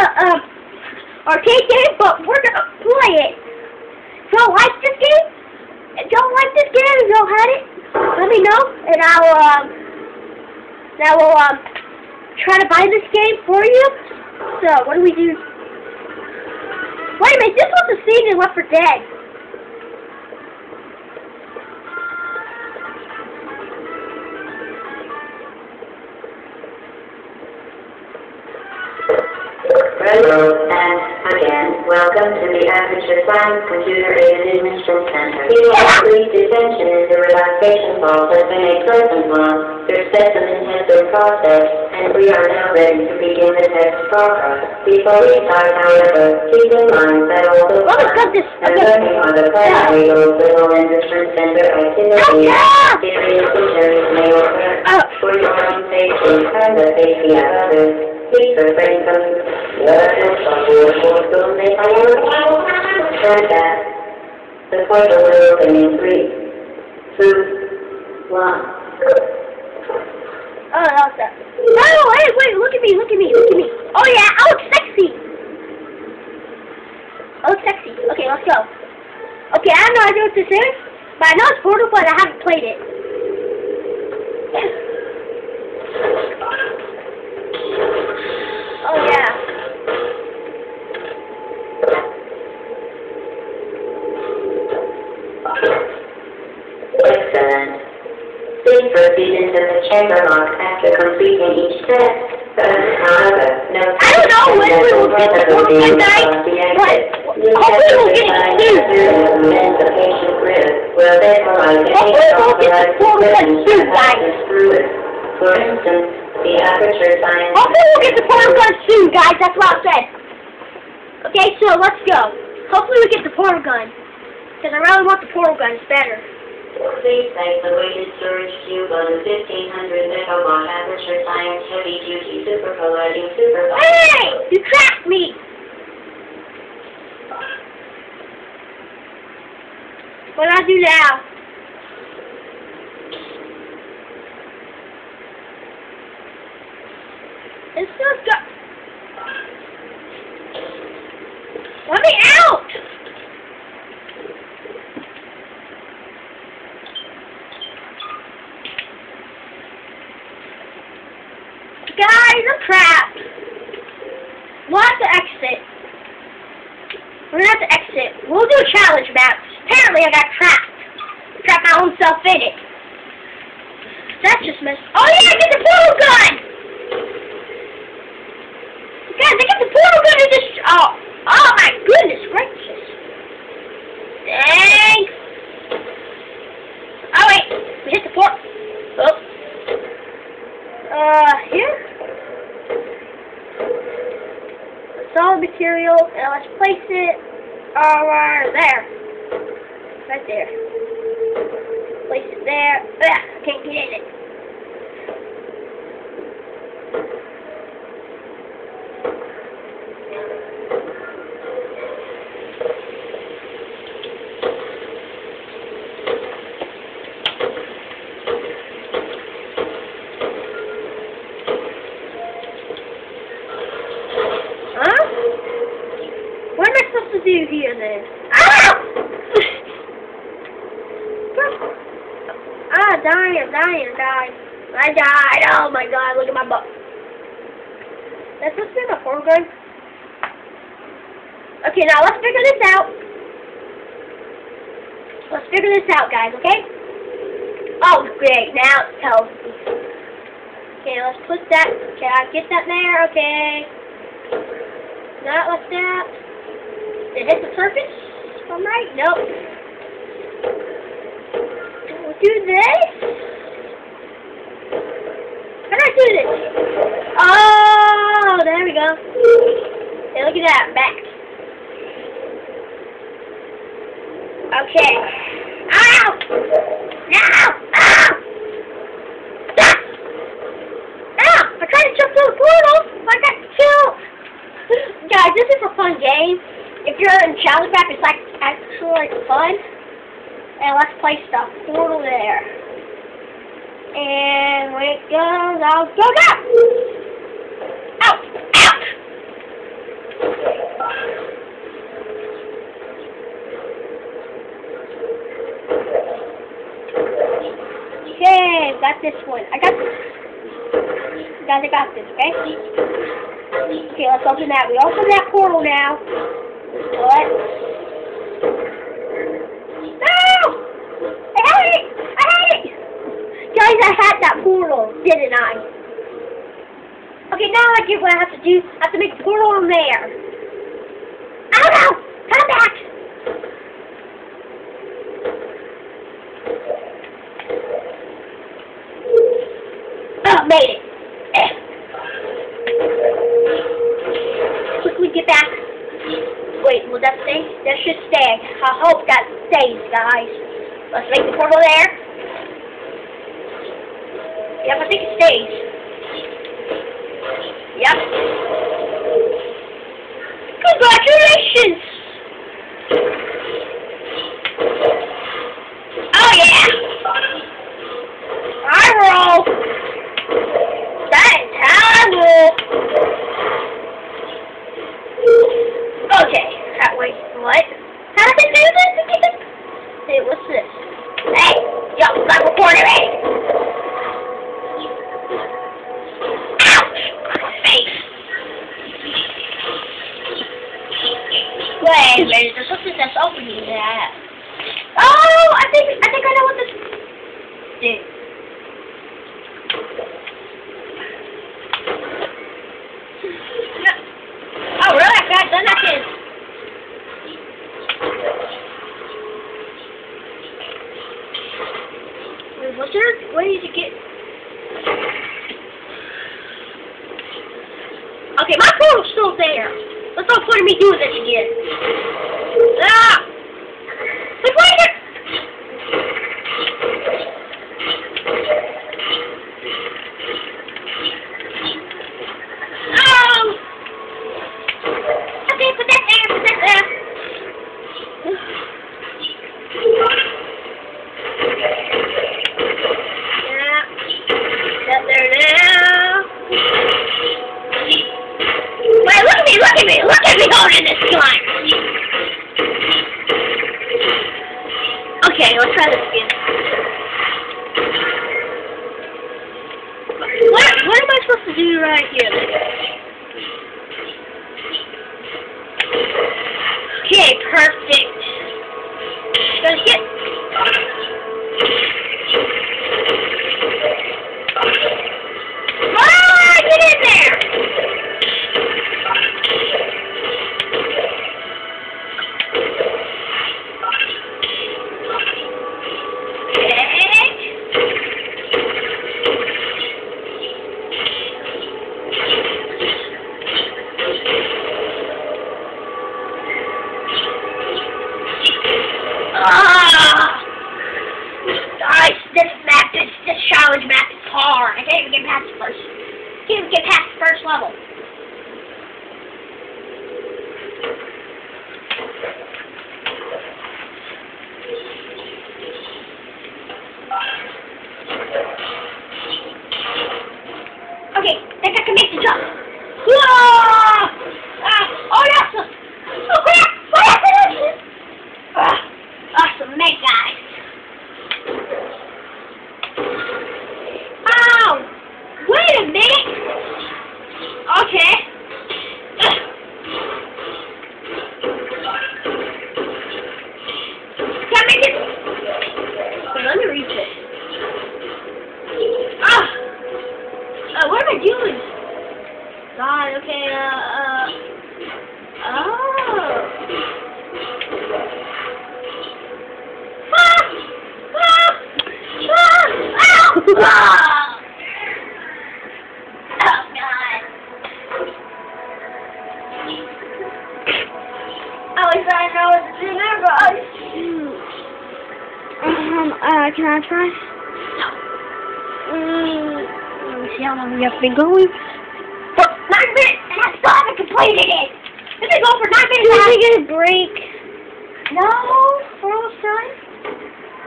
a um, arcade game, but we're gonna play it. Don't like this game, don't like this game, if you don't have it, let me know, and I will um, and I will um, try to buy this game for you. So what do we do? Wait a minute, this was the scene in Left 4 Dead. Welcome to the Aperture Science Computer Aided Enrichment Center. Please detention is a relaxation pause has been a pleasant one. Your session intensive process, and we are now ready to begin the test progress. Before we start, however, keep in mind that all the Oh, it's this- okay. learning are the primary goals of all enrichment center activities. Yeah. Serious injuries may occur. Oh. For your own safety and the safety of others, three, two, one. Oh, that was that. No, wait, wait, look at me, look at me, look at me. Oh yeah, I look sexy. I look sexy. Okay, let's go. Okay, I have no idea what this is, but I know it's Portal, but I haven't played it. Proceed into the chamber lock after completing each no. I don't know when we will get the portal gun back, but hopefully we'll get it soon. The patient risk will therefore Hopefully we'll get the portal gun soon, guys. For instance, the aperture science. Hopefully we'll get the portal gun soon, guys. That's what I said. Okay, so let's go. Hopefully we get the portal gun. Because I really want the portal gun. It's better. Please place the weighted storage cube on the 1500 megawatt aperture science heavy duty super colliding super. Hey! You trapped me! What do I do now? It's just go. Let me out! I'm trapped. We'll have to exit. We're gonna have to exit. We'll do a challenge map. Apparently I got trapped. Trapped my own self in it. That's just messed. Oh yeah, I get the portal gun! Guys, I got the portal gun just. Oh, oh my goodness gracious. Thanks. Oh wait, we hit the port. Oh. Uh, here. Solid material, and let's place it over there. Right there. Place it there. Ugh, can't get in it. Huh? What am I supposed to do here Ah! ah, dying, dying, dying. I died. Oh my god, look at my butt. That's to be my phone gun. Okay, now let's figure this out. Let's figure this out, guys, okay? Oh, great. Now it tells me. Okay, let's put that. Can I get that there? Okay. Not like that. Did it hit the surface? All right. Nope. We'll do this. How do I do this? Oh, there we go. Hey, look at that. Back. Okay. Ow! Ow! Ah! Ow! I tried to jump through the portal. I got killed. Guys, this is a fun game you're in Jolly Wrap, like actually like fun. And let's place the portal there. And when it goes, I'll go out! Out! Okay, got this one. I got this. Guys, I got this, okay? Okay, let's open that. We open that portal now. What? No! I had it! I had it! Guys, I had that portal, didn't I? Okay, now I get what I have to do. I have to make a portal in there. Oh no! Come back! Oh, made it. Eh. Quickly get back. Wait, will that stay? That should stay. I hope that stays, guys. Let's make the portal there. Yep, I think it stays. Yep. That's opening that. Oh, I think I think I know what this did. Oh, really? I done that is. Wait, was there a way get? Okay, my portal's still there. What's no point in me doing this again? Ah! Like? Oh! Okay, put that there, put that there. Yeah. There now. Wait, look at me, look at me, look at me holding this gun. Okay, let's try this again. What, what am I supposed to do right here? Okay, perfect. Past first, can't get past first level. God, okay, uh, uh, oh. Ah! Ah! Ah! Ow! Ah! Oh, God. I was trying to know what to do there, but I... Um, uh, can I try? No. Mm, let me see how long we have been going. Nine minutes, and I still haven't completed it. Been going for nine minutes. Can we take a break? No, we're almost done.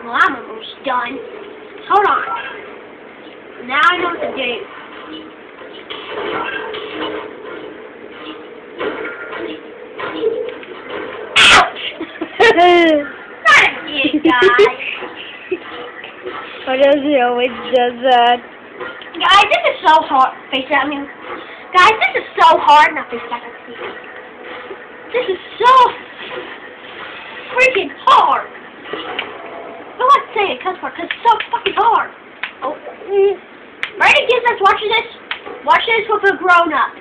Well, I'm almost done. Hold on. Now I know what to do. Ouch! Not again, guys. Why does it always does that? Guys, this is so hard. Face it, I mean, guys, this is so hard. Not face it, This is so freaking hard. I like to say it cuss word because it's so fucking hard. Oh. Ready, kids? Let's watch this. Watch this with a grown up.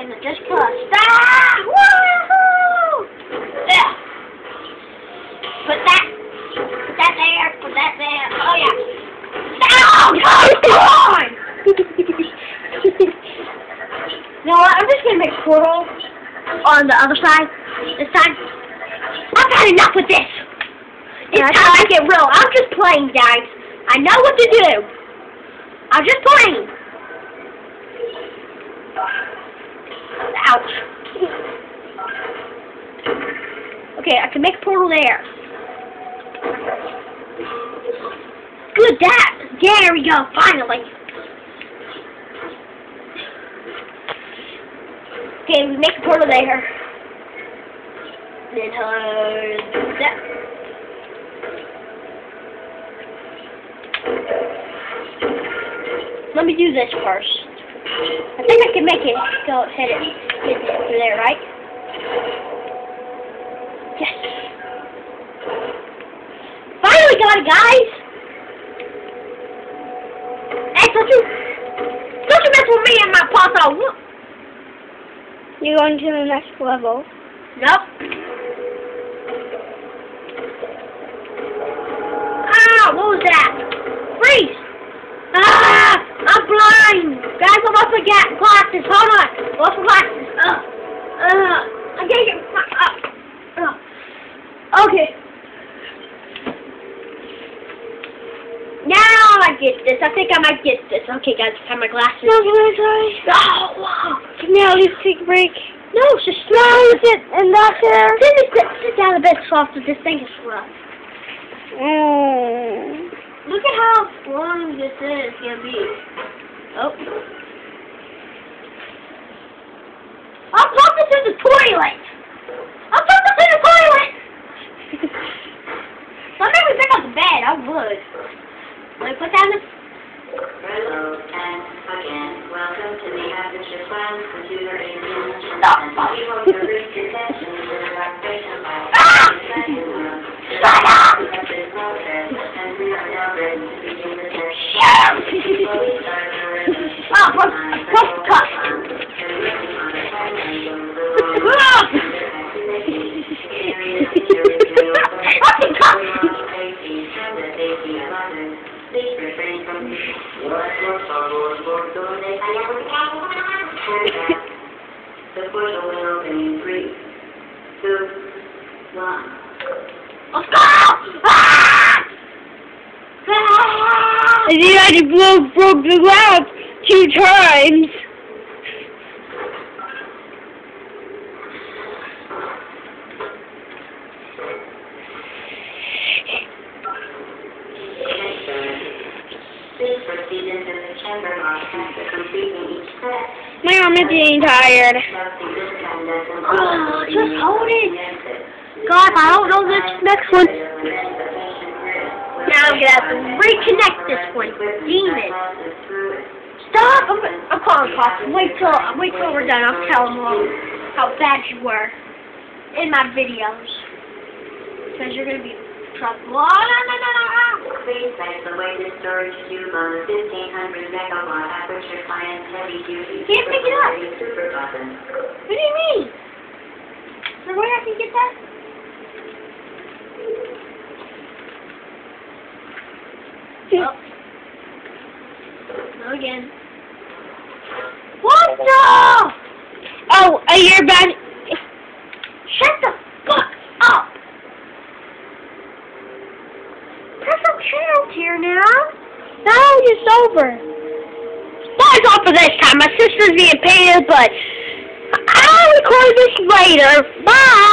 And just cuss. Ah! Woohoo! Yeah. Put that. Put that there. Put that there. Oh yeah. Oh, come on! you know what? I'm just gonna make portal on the other side. This time. I've had enough with this. It's time I get real. I'm just playing, guys. I know what to do. I'm just playing. Ouch. Okay, I can make a portal there. Good, that. There we go, finally. Okay, we make a portal there. Then, uh, that. Let me do this first. I think I can make it go hit it hit it through there, right? Yes. Finally got it, guys. Hey, don't you don't you mess with me and my papa. You're going to the next level. Nope. Ah, what was that? Freeze! Ah! I'm blind! Guys, I lost my ga- glasses. Hold on. My glasses. Uh, uh, I can't get my, uh, uh. Okay. Now I get this. I think I might get this. Okay, guys, I have my glasses. No, can I try? Oh, wow. Can you at least take a break? No, it's just No, sit in that chair. Sit, sit, sit down a bit softer. This thing is rough. Mm. Look at how long this is gonna be. Oh. I'm talking to the toilet. I'm talking to the toilet. Make me pick up the bed. I would. Put down the. Hello, and again, welcome to the Aperture Science Computer Aided Instrument Stop. We your brief attention is a relaxation by Ah! Shut up! process, and we are now ready to begin the test. Shut up. Oh, what? What? To blow, broke the glass two times. My arm is getting tired. Oh, just hold it. God, I don't know this next one. Now I'm gonna have to reconnect this one. Demon. Stop! I'm, I'm calling cops. Wait till wait till we're done. I'll tell them all how bad you were in my videos. Because you're gonna be in trouble. Oh, no, no, no, no, no. Please place the weighted storage cube on the 1500 megawatt aperture client heavy duty. Can't pick it up. What do you mean? Is there a way I can get that? Oh. No again. What the? Oh, uh, you're back. Shut the fuck up! Press okay here now. Now you're sober. That's all for this time. My sister's being paid, but I'll record this later. Bye.